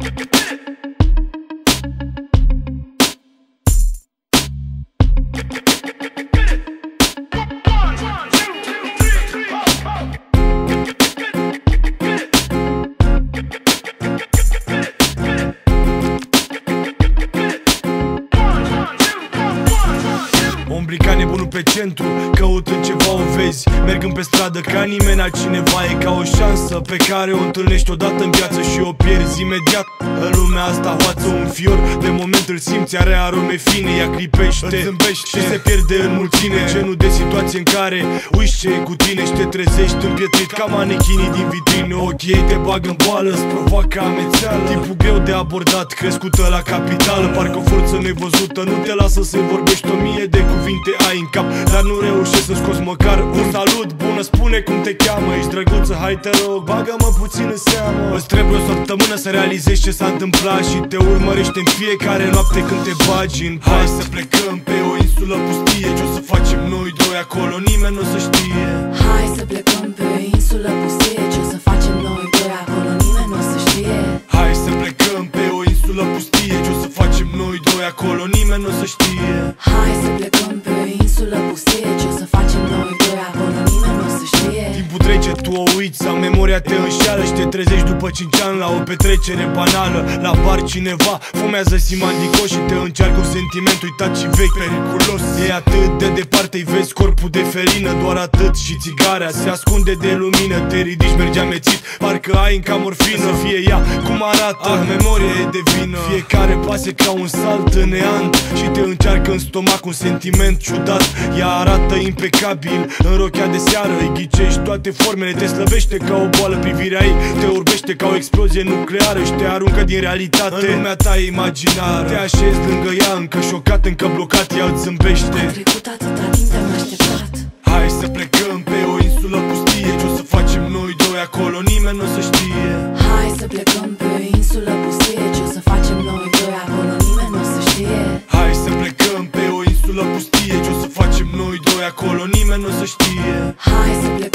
Thank you. Umbli ca nebunul pe centru Căutând ceva o vezi. Mergând pe stradă ca nimeni altcineva E ca o șansă pe care o întâlnești odată în viață Și o pierzi imediat. În lumea asta hoață un fior De moment îl simți, are arome fine Ea clipește, îți zâmbește. și se pierde în mulțime. Genul de situație în care uiți ce e cu tine Și te trezești împietrit. Ca manechinii din vitrine Ochii ei te bag în boală, îți provoacă amețeală. Timpul greu de abordat, crescută la capitală Parcă o forță nevăzută. Nu te lasă să vorbești o mie de cuvinte ai în cap Dar nu reușești să scoți măcar un salut Bună, spune cum te cheamă Ești drăguță, hai te rog, bagă-mă puțin în seamă. Îți trebuie o săptămână să realizezi ce s-a întâmplat Și te urmărește în fiecare noapte când te bagi în Hai să plecăm pe o insulă pustie. Ce o să facem noi doi acolo, nimeni nu o să știe acolo, nimeni nu o să știe. Hai să plecăm pe o insulă pustie Timpul trece, tu o uiți sau memoria te înșeală Și te trezești după 5 ani la o petrecere banală. La bar cineva fumează simandico Și te încearcă un sentiment uitat și vechi periculos. E atât de departe, îi vezi corpul de felină Doar atât și țigarea se ascunde de lumină. Te ridici, mergi amețit, parcă ai în camorfină Să fie ea cum arată, ah, memoria e de vină. Fiecare pas e ca un salt în neant Și te încearcă în stomac un sentiment ciudat. Ea arată impecabil, în rochea de seară Îi ghicești toate formele, te slăvește ca o boală Privirea ei te urbește ca o explozie nucleară Și te aruncă din realitate. În lumea ta imaginară. Te așezi lângă ea, încă șocat, încă blocat Ea îți zâmbește. A trecut atâta timp, te-am așteptat. Hai să plecăm pe o insulă pustie Ce o să facem noi doi acolo, nimeni nu o să știe. Hai să plecăm pe o insulă pustie Ce o să facem noi doi acolo? Nimeni nu o să știe. Hai să plecăm pe o insulă pustie Ce o să facem noi doi acolo, nimeni nu o să știe. Hai să plecăm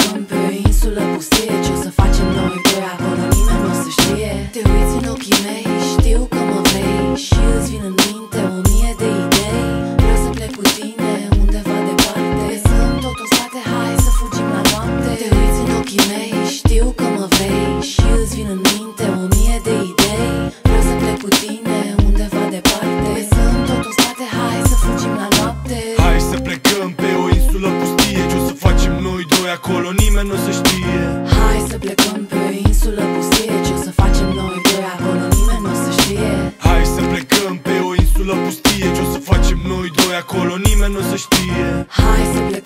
nimeni nu se știe. Hai să plecăm pe o insulă pustie Ce o să facem noi doi acolo nimeni nu se știe. Hai să plecăm pe o insulă pustie Ce o să facem noi doi acolo nimeni nu se știe. Hai să plecăm